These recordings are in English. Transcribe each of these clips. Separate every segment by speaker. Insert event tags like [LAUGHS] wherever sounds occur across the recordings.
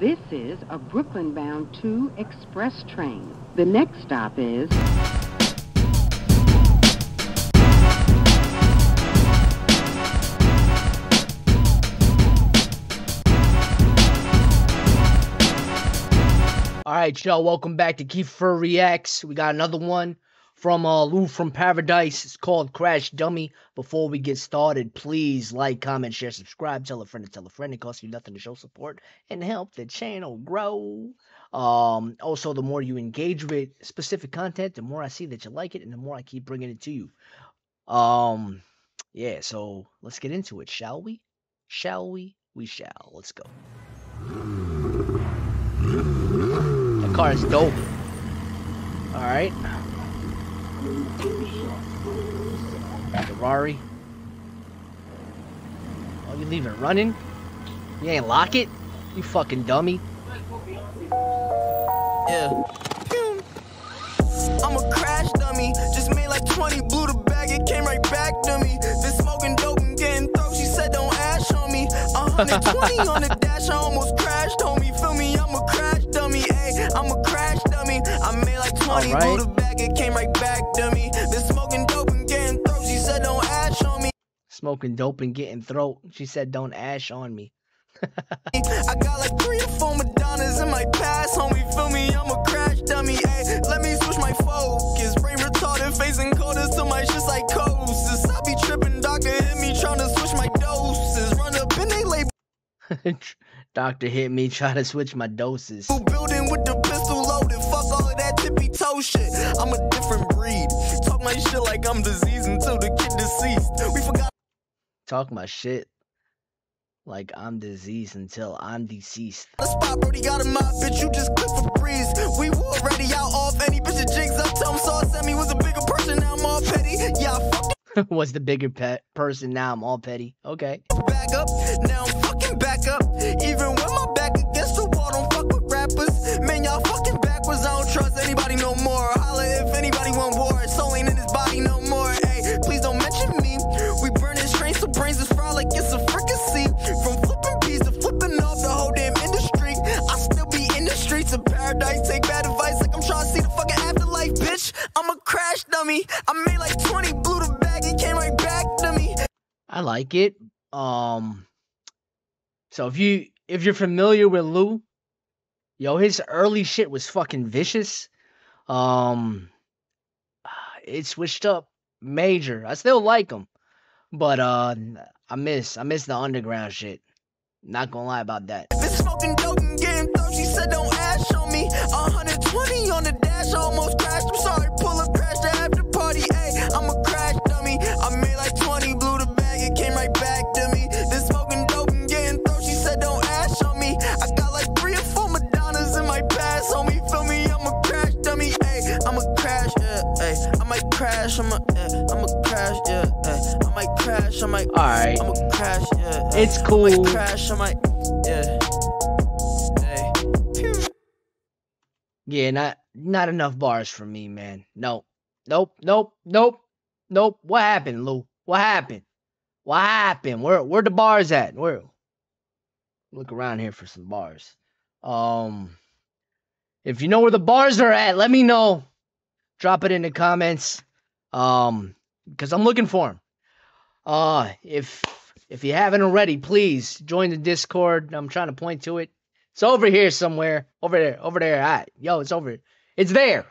Speaker 1: This is a Brooklyn bound 2 express train. The next stop is.
Speaker 2: All right, y'all. Welcome back to Keeferfer Reacts. We got another one from uh, Lou from Paradise. It's called Crash Dummy. Before we get started, please like, comment, share, subscribe, tell a friend to tell a friend. It costs you nothing to show support and help the channel grow. Um, also, the more you engage with specific content, the more I see that you like it, and the more I keep bringing it to you. Um, yeah. So let's get into it, shall we? Shall we? We shall. Let's go. That car is dope. All right. Ferrari. Oh, you leave it running? You ain't lock it? You fucking dummy.
Speaker 3: Yeah. I'm a crash dummy. Just made like 20, blew the bag, it came right back to me. Been smoking dope and getting throat. She said don't ash on me. 120 [LAUGHS] on the dash, I almost crashed, homie. Feel me? I'm a crash dummy. Ayy, I'm a crash dummy. I made like 20,
Speaker 2: Alright.
Speaker 3: blew the it came right back to me. Been smoking dope and getting throat. She said don't ash on me.
Speaker 2: Smoking dope and getting throat. She said don't ash on me.
Speaker 3: I got like three or four Madonnas in my past, homie. Feel me? I'm a crash dummy. Let me switch my focus. Brain retarded, facing quarters to my shit psychosis. I be tripping, doctor hit me trying to switch my doses. Run up in they label [LAUGHS]
Speaker 2: Doctor hit me trying to switch my doses.
Speaker 3: building with the pistol loaded. Shit. I'm a different breed. Talk my shit like I'm diseased until the kid deceased. We forgot.
Speaker 2: Talk my shit like I'm diseased until I'm deceased.
Speaker 3: The spot, Brody got out, bitch. You just for breeze. We were already out off any bitch that jigs up. Tell him saw me was a bigger person. Now I'm all petty. Yeah, I [LAUGHS]
Speaker 2: Was the bigger pet person now I'm all petty. Okay.
Speaker 3: back up. Now I'm fucking back up. Even when my like
Speaker 2: it. Um so if you if you're familiar with Lou, yo, his early shit was fucking vicious. Um [SIGHS] it switched up major. I still like him. But uh I miss I miss the underground shit. Not gonna lie about that.
Speaker 3: Crash, I'm a, yeah. I'm a crash, yeah. I might crash, I might.
Speaker 2: Alright.
Speaker 3: I'm a crash, yeah.
Speaker 2: It's
Speaker 3: I
Speaker 2: cool.
Speaker 3: might crash, I might, yeah. Hey.
Speaker 2: Yeah, not not enough bars for me, man. No. Nope, nope, nope, nope. What happened, Lou? What happened? What happened? Where where the bars at? Where look around here for some bars. Um if you know where the bars are at, let me know. Drop it in the comments. Um because I'm looking for them. Uh if if you haven't already, please join the Discord. I'm trying to point to it. It's over here somewhere. Over there. Over there. All right. Yo, it's over. It's there.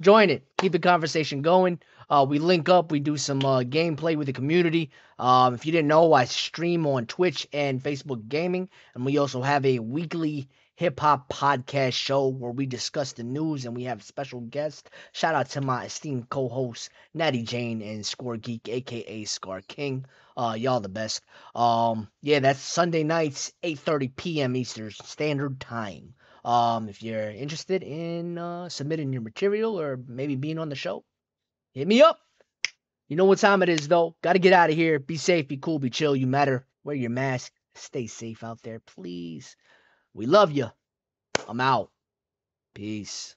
Speaker 2: Join it. Keep the conversation going. Uh, we link up. We do some uh, gameplay with the community. Um, if you didn't know, I stream on Twitch and Facebook Gaming, and we also have a weekly hip hop podcast show where we discuss the news and we have special guests. Shout out to my esteemed co-hosts Nati Jane and Sqor Geek, aka Scar King. Uh, y'all the best. Um, yeah, that's Sunday nights, 8:30 p.m. Eastern Standard Time. Um, if you're interested in uh, submitting your material or maybe being on the show, hit me up. You know what time it is, though. Got to get out of here. Be safe, be cool, be chill. You matter. Wear your mask. Stay safe out there, please. We love you. I'm out. Peace.